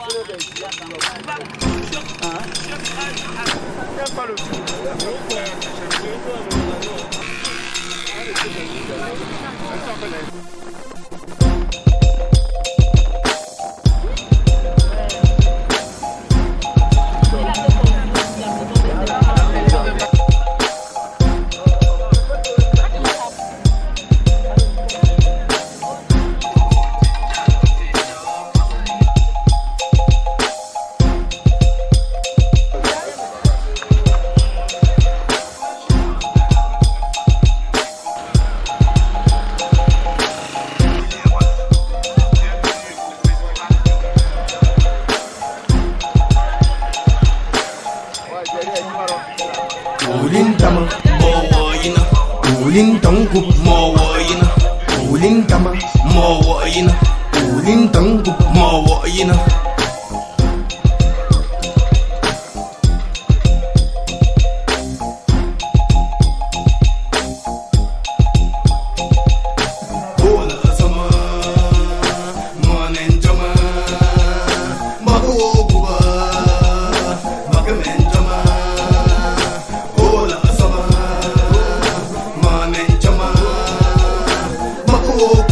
Hein? Olin tama mo woyina Olin tangu mo woyina Olin tama mo woyina Olin tangu mo woyina oh,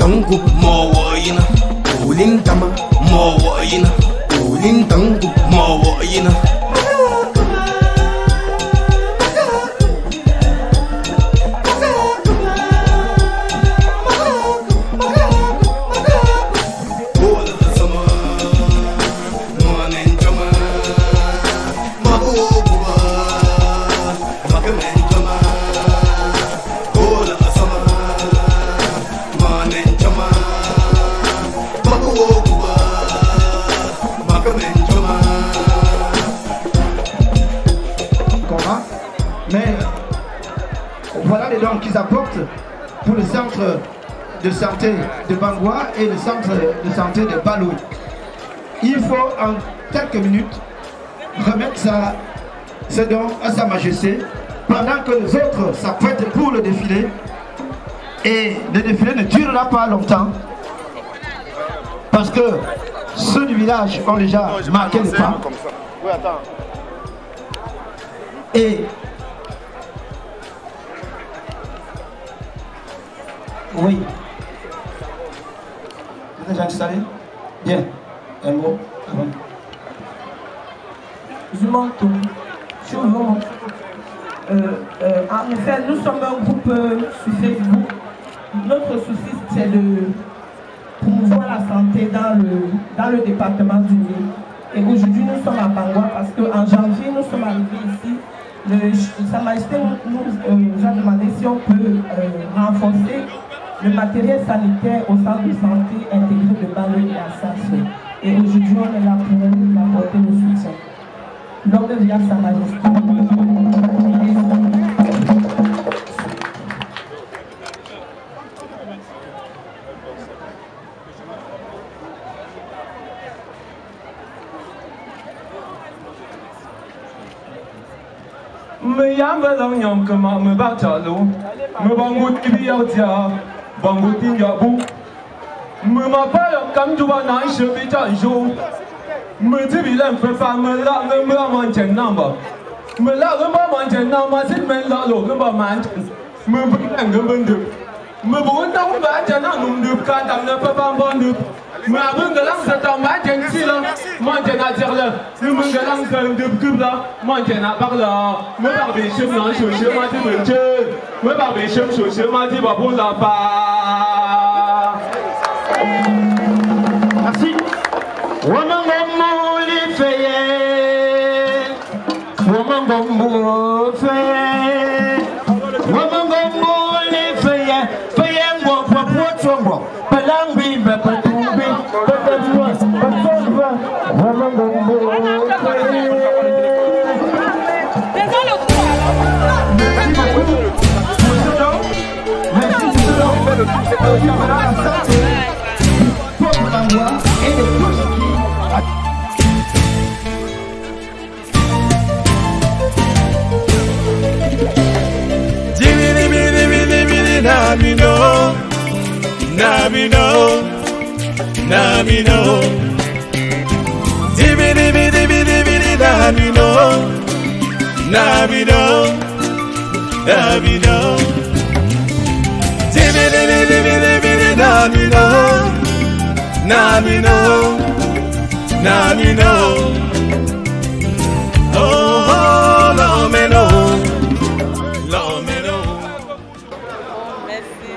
tổng cục một. Le centre de santé de Bangwa et le centre de santé de Balou. Il faut en quelques minutes remettre ça, ce don à Sa Majesté pendant que les autres s'apprêtent pour le défilé. Et le défilé ne durera pas longtemps parce que ceux du village ont déjà marqué le pas. Et oui. Vous êtes déjà installé Bien. Un mot avant. Je m'entends. Je en effet, nous sommes un groupe euh, sur Facebook. Notre souci, c'est de promouvoir la santé dans le, dans le département du Nil. Et aujourd'hui, nous sommes à Bangwa parce qu'en janvier, nous sommes arrivés ici. Sa Majesté euh, nous a demandé si on peut euh, renforcer le matériel sanitaire au centre de santé intégré de Bangwa et Assas. Et aujourd'hui, on est là pour apporter le soutien. L'homme devient Sa Majesté. Me me Me vòng một tin giả vũ mười mà phải là cắm chú ba nái sửa bị chạy dù. Mười chỉ bị làm phải phá mười lạ người mưa mòn chén nam bảo mười lạ người mưa mòn chén nam mà xin mình lạ lỗ người bảo mà anh chén. Mười bánh ảnh người bên được mười bốn đóng bán chén nam nụm được ca tạm nơi phải phá bon được lang sa tam ba chen si la Man chen a tir la Me mun ke lang ke dup kup la Man chen a par la Me par shim nan shu shi ma ti ben chen Me par bi shim shu shi ma ti ba bon la pa Merci. Wamangomuli feye Wamangomuli feye Wamangomuli feye Feye ngwa kwa pochongo Palangbi mbepatumbi Patatwa beaucoup. Paul Bangwa et de tous qui Jibidi bidi Namino Namino Oh, oh, Namino Namino Merci.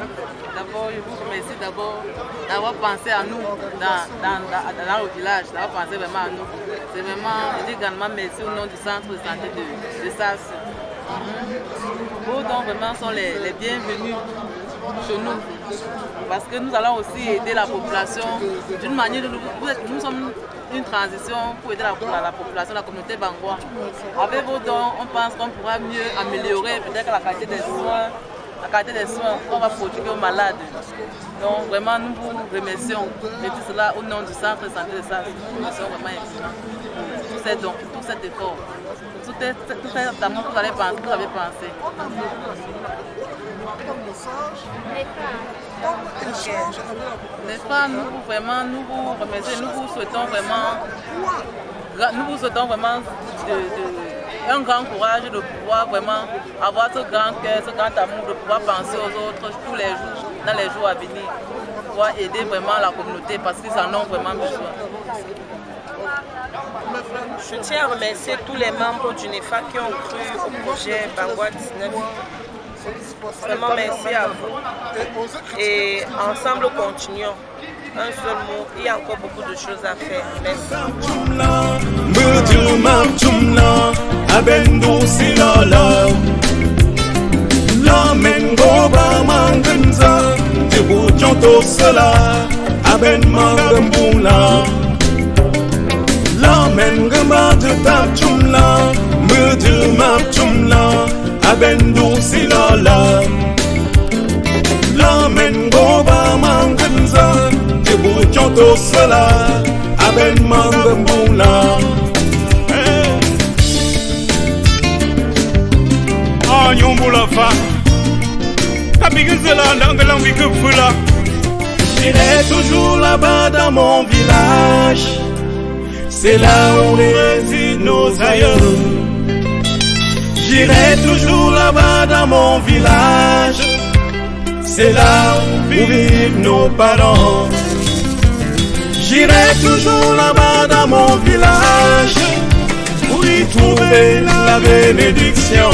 D'abord, je vous remercie d'abord d'avoir pensé à nous dans, dans, dans, dans le village, d'avoir pensé vraiment à nous. C'est vraiment, je dis également merci au nom du centre de santé de, de SAS. Vos dons vraiment sont les, les bienvenus chez nous. Parce que nous allons aussi aider la population d'une manière, nous, nous sommes une transition pour aider la, la, la population, la communauté bangois. Avec vos dons, on pense qu'on pourra mieux améliorer peut-être la qualité des soins la qualité des soins qu'on va prodiguer aux malades. Donc vraiment, nous vous remercions. Je dis cela au nom du centre de santé de SAS. Nous remercions vraiment infiniment tous ces dons, tout cet effort, tout cet tout amour que vous avez pensé. Les femmes, nous vous, vraiment, nous vous remercions, nous vous souhaitons vraiment, nous vous souhaitons vraiment de, de- un grand courage de pouvoir vraiment avoir ce grand cœur, ce grand amour, de pouvoir penser aux autres tous les jours, dans les jours à venir, pouvoir aider vraiment la communauté parce qu'ils en ont vraiment besoin. Je tiens à remercier tous les membres du NEFA qui ont cru au projet Bangwa 19. Vraiment merci à vous. Et ensemble, continuons. Un seul mot, il y a encore beaucoup de choses à faire. Merci. Jibu Jonto Sala, Aben Mangambula. Ah, Nyombula Fa. Kabigazela, Nangalang Vikufula. J'irai toujours là-bas dans mon village. C'est là où résident nos aïeux. J'irai toujours là-bas dans mon village. C'est là où vivent nos parents. J'irai toujours là-bas dans mon village pour y trouver la bénédiction.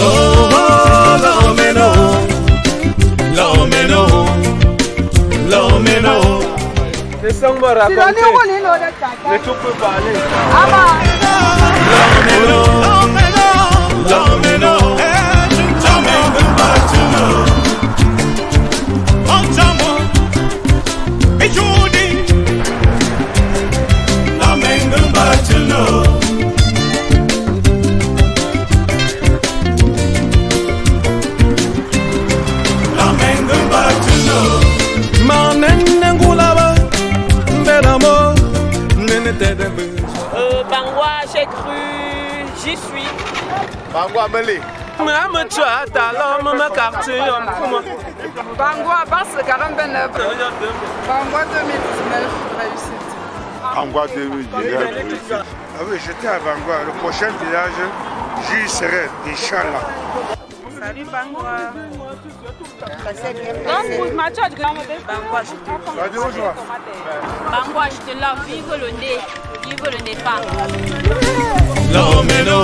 Oh, oh, l'emmène-oh, l'emmène-oh, l'emmène-oh. Laissez-moi raconter. Mais tout peut parler. Euh, j'ai cru, j'y suis. La mama quartier. Bangwa, Basse 49. Bangwa 2019, réussite. Bangwa 2019. Ah oui, j'étais à Bangwa. Le prochain village, j'y serai, Inch'Allah. Salut Bangwa. Bangwa, je te Radio Joie. Bangwa, je te lave, vive le nez, vive le Népal. No, no,